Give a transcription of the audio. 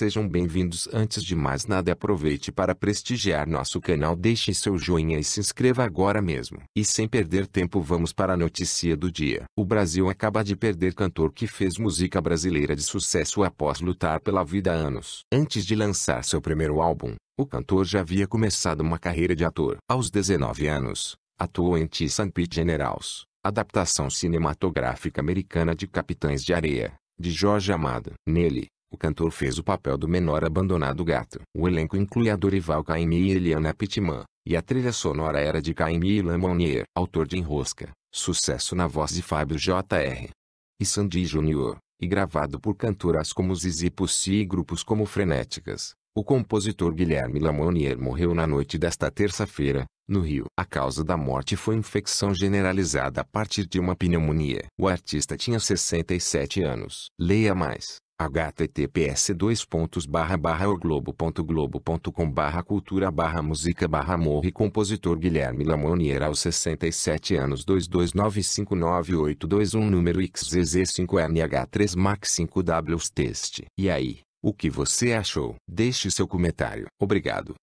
Sejam bem-vindos. Antes de mais nada, aproveite para prestigiar nosso canal, deixe seu joinha e se inscreva agora mesmo. E sem perder tempo, vamos para a notícia do dia. O Brasil acaba de perder cantor que fez música brasileira de sucesso após lutar pela vida há anos. Antes de lançar seu primeiro álbum, o cantor já havia começado uma carreira de ator. Aos 19 anos, atuou em T. St. Pete Generals, adaptação cinematográfica americana de Capitães de Areia, de Jorge Amado. Nele, o cantor fez o papel do menor abandonado gato. O elenco inclui a Dorival Caymmi e Eliana Pittman, e a trilha sonora era de Caymmi e Lamonier, autor de Enrosca, sucesso na voz de Fábio J.R. e Sandy Júnior, e gravado por cantoras como Zizi Pussy e grupos como Frenéticas. O compositor Guilherme Lamonier morreu na noite desta terça-feira, no Rio. A causa da morte foi infecção generalizada a partir de uma pneumonia. O artista tinha 67 anos. Leia mais https dois pontos barra barra orglobo.globo.com barra cultura barra música barra morre compositor Guilherme Lamonier aos 67 anos 229598821 número XZZ5NH3 Max 5Ws teste. E aí, o que você achou? Deixe seu comentário. Obrigado.